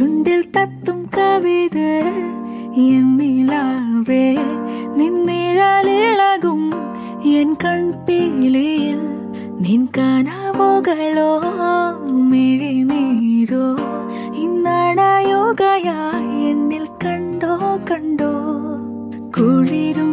നിലാവിത് എന്നിലാവേ നിന്നിഴലിളകും N കൺപീലിയിൽ നിൻ കനവുകളോ മിഴിനീരോ ഇന്നണയുകയായി എന്നിൽ കണ്ടോ കണ്ടോ കുളിരും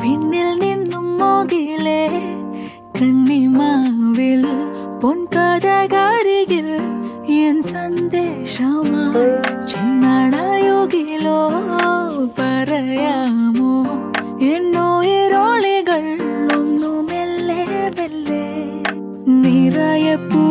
വിണ്ണിൽ നിന്നും മോതിലെ കണ്ണിമാവിൽ പൊൻകഥകാരികിൽ എൻ സന്ദേശമായി ചെന്നടയുകിലോ പറയാമോ? എന്നോയിരോളികൾ ഒന്നുമെല്ലെ മെല്ലെ നിറയപ്പൂ